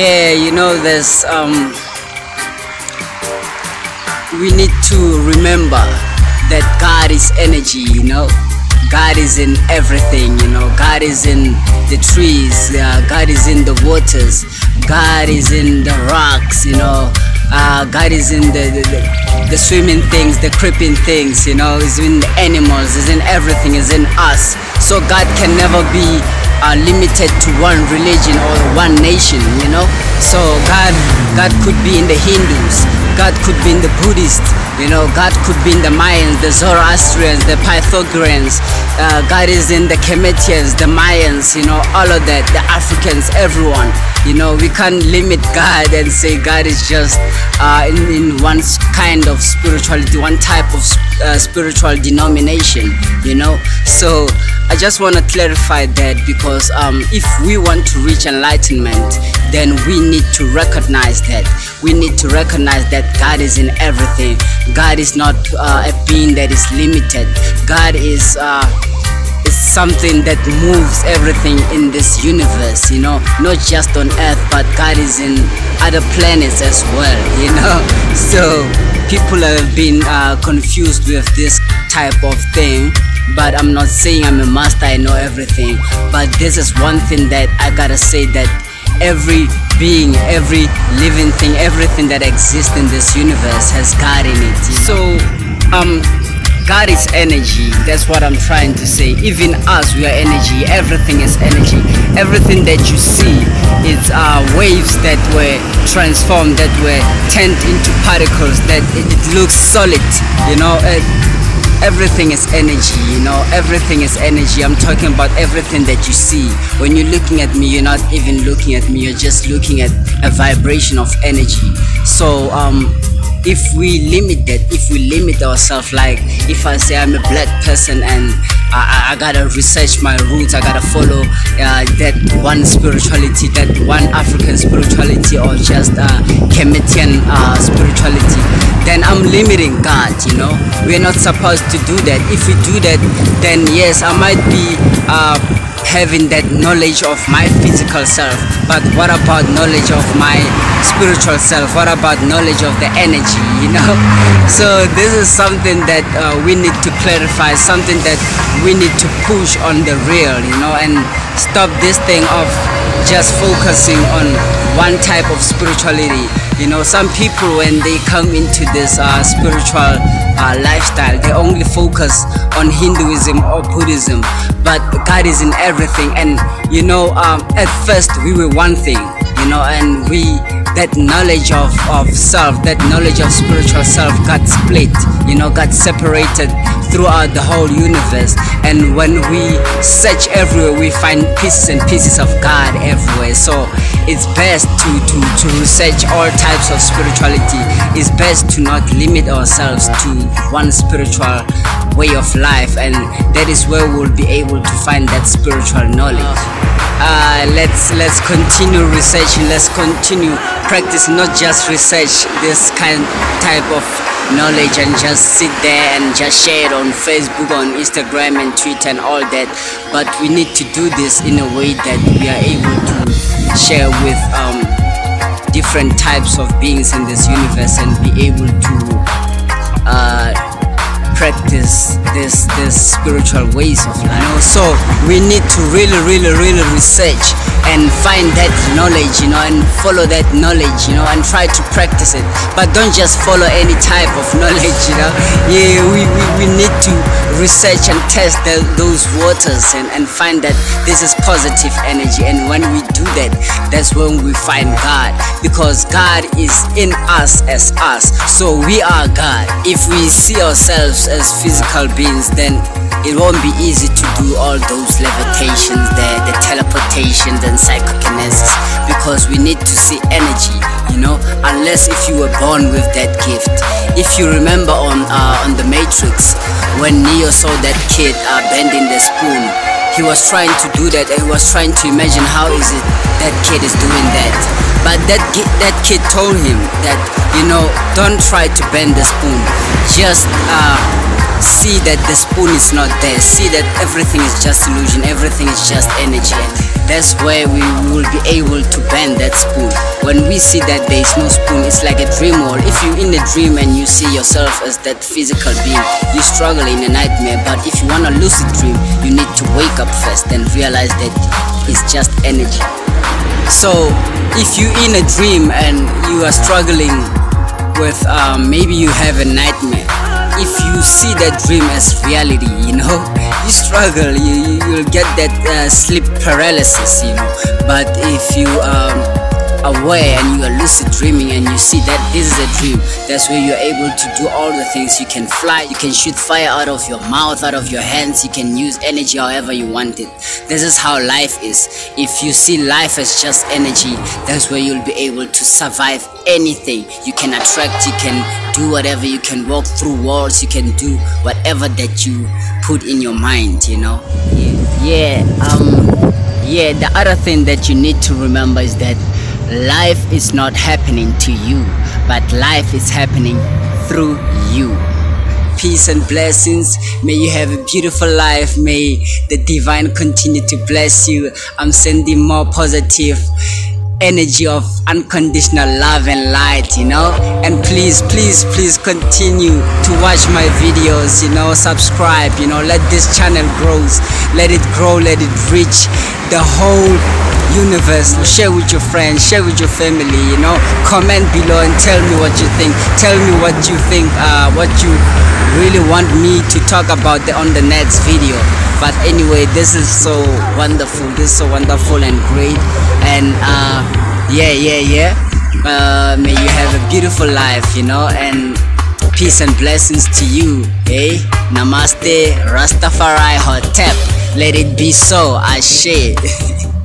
Yeah, you know, there's um, we need to remember that God is energy. You know, God is in everything. You know, God is in the trees. Uh, God is in the waters. God is in the rocks. You know, uh, God is in the, the, the the swimming things, the creeping things. You know, is in the animals. Is in everything. Is in us. So God can never be uh, limited to one religion or one nation, you know. So God, God could be in the Hindus, God could be in the Buddhists, you know. God could be in the Mayans, the Zoroastrians, the Pythagoreans. Uh, God is in the Kemetians, the Mayans, you know, all of that, the Africans, everyone. You know, we can't limit God and say God is just uh, in, in one kind of spirituality, one type of uh, spiritual denomination, you know. So I just want to clarify that because um, if we want to reach enlightenment, then we need to recognize that. We need to recognize that God is in everything. God is not uh, a being that is limited. God is. Uh, is something that moves everything in this universe, you know, not just on earth, but God is in other planets as well, you know. So people have been uh, confused with this type of thing but I'm not saying I'm a master, I know everything. But this is one thing that I gotta say that every being, every living thing, everything that exists in this universe has God in it. So, um, God is energy. That's what I'm trying to say. Even us, we are energy. Everything is energy. Everything that you see is uh, waves that were transformed, that were turned into particles. That it, it looks solid. You know. Uh, everything is energy you know everything is energy i'm talking about everything that you see when you're looking at me you're not even looking at me you're just looking at a vibration of energy so um if we limit that if we limit ourselves like if i say i'm a black person and I, I, gotta research my roots i gotta follow uh, that one spirituality that one african spirituality or just uh, kemetian uh, spirituality then i'm limiting god you know? We're not supposed to do that. If we do that then yes i might be uh, having that knowledge of my physical self but what about knowledge of my spiritual self? What about knowledge of the energy you know? So this is something that uh, we need to clarify something that we need to push on the real you know and stop this thing of just focusing on one type of spirituality you know some people when they come into this uh, spiritual uh, lifestyle they only focus on hinduism or buddhism. But god is in everything. And you know um, at first we were one thing you know and we that knowledge of, of self that knowledge of spiritual self got split you know got separated throughout the whole universe. And when we search everywhere we find pieces and pieces of god everywhere. So it's best to, to, to research all types of spirituality. It's best to not limit ourselves to one spiritual way of life and that is where we'll be able to find that spiritual knowledge. Uh, let's let's continue researching let's continue practice, not just research this kind type of knowledge and just sit there and just share it on facebook on instagram and twitter and all that. But we need to do this in a way that we are able to share with um, different types of beings in this universe and be able to uh, practice this this spiritual ways of life. You know? So we need to really, really, really research and find that knowledge, you know, and follow that knowledge, you know, and try to practice it. But don't just follow any type of knowledge, you know. Yeah, we, we, we need to research and test the, those waters and, and find that this is positive energy. And when we do that, that's when we find God. Because God is in us as us. So we are God. If we see ourselves as physical beings, then it won't be easy to do all those levitations there, the teleportations and psychokinesis because we need to see energy, you know, unless if you were born with that gift. If you remember on uh, on the Matrix, when Neo saw that kid uh, bending the spoon, he was trying to do that and he was trying to imagine how is it that kid is doing that. But that that kid told him that you know don't try to bend the spoon, just uh, see that the spoon is not there. See that everything is just illusion. Everything is just energy. That's where we will be able to bend that spoon. When we see that there is no spoon it's like a dream world if you're in a dream and you see yourself as that physical being you struggle in a nightmare. But if you want a lucid dream you need to wake up first and realize that it's just energy. So if you're in a dream and you are struggling with um, maybe you have a nightmare if you see that dream as reality you know you struggle you, you will get that uh, sleep paralysis you know. But if you um, aware and you are lucid dreaming and you see that this is a dream. That's where you're able to do all the things. You can fly you can shoot fire out of your mouth out of your hands. You can use energy however you want it. This is how life is. If you see life as just energy that's where you'll be able to survive anything. You can attract you can do whatever you can walk through walls you can do whatever that you put in your mind you know? Yeah, yeah um yeah the other thing that you need to remember is that life is not happening to you but life is happening through you. Peace and blessings. May you have a beautiful life. May the divine continue to bless you. I'm sending more positive energy of unconditional love and light you know. And please please please continue to watch my videos you know. Subscribe you know. Let this channel grows. Let it grow let it reach the whole universe share with your friends share with your family you know. Comment below and tell me what you think. Tell me what you think uh, what you really want me to talk about the, on the next video. But anyway this is so wonderful. This is so wonderful and great. And uh, yeah yeah yeah. Uh, may you have a beautiful life you know. And peace and blessings to you hey namaste rastafari hotep let it be so i share